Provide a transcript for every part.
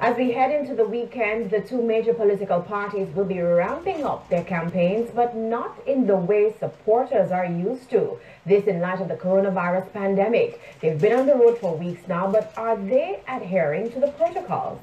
As we head into the weekend, the two major political parties will be ramping up their campaigns, but not in the way supporters are used to. This in light of the coronavirus pandemic. They've been on the road for weeks now, but are they adhering to the protocols?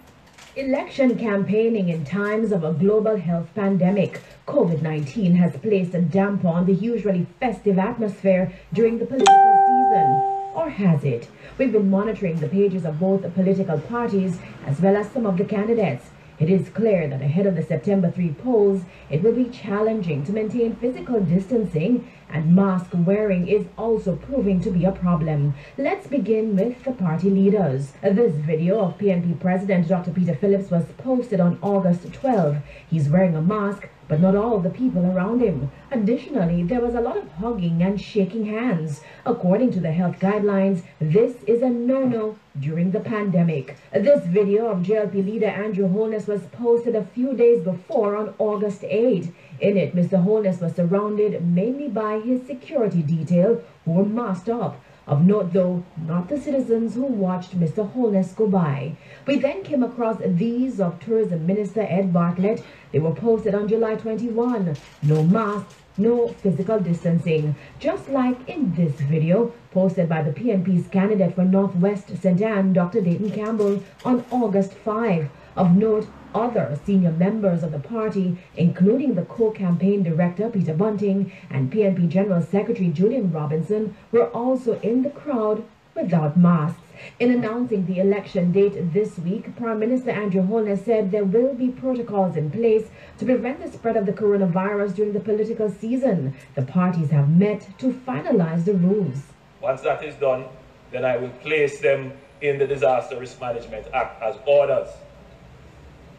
Election campaigning in times of a global health pandemic. COVID-19 has placed a damper on the usually festive atmosphere during the political season or has it? We've been monitoring the pages of both the political parties as well as some of the candidates. It is clear that ahead of the September 3 polls, it will be challenging to maintain physical distancing and mask wearing is also proving to be a problem. Let's begin with the party leaders. This video of PNP President Dr. Peter Phillips was posted on August 12. He's wearing a mask but not all the people around him. Additionally, there was a lot of hugging and shaking hands. According to the health guidelines, this is a no-no during the pandemic. This video of JLP leader Andrew Holness was posted a few days before on August 8. In it, Mr. Holness was surrounded mainly by his security detail who were masked up. Of note, though, not the citizens who watched Mr. Holness go by. We then came across these of Tourism Minister Ed Bartlett. They were posted on July 21. No masks, no physical distancing. Just like in this video, posted by the PNP's candidate for Northwest St. Ann, Dr. Dayton Campbell, on August 5. Of note, other senior members of the party, including the co-campaign director Peter Bunting and PNP General Secretary Julian Robinson, were also in the crowd without masks. In announcing the election date this week, Prime Minister Andrew Holness said there will be protocols in place to prevent the spread of the coronavirus during the political season. The parties have met to finalize the rules. Once that is done, then I will place them in the Disaster Risk Management Act as orders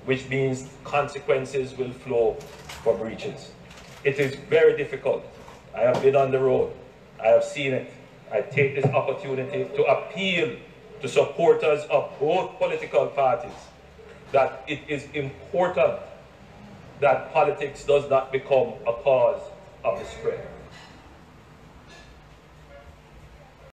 which means consequences will flow for breaches. It is very difficult. I have been on the road. I have seen it. I take this opportunity to appeal to supporters of both political parties that it is important that politics does not become a cause of the spread.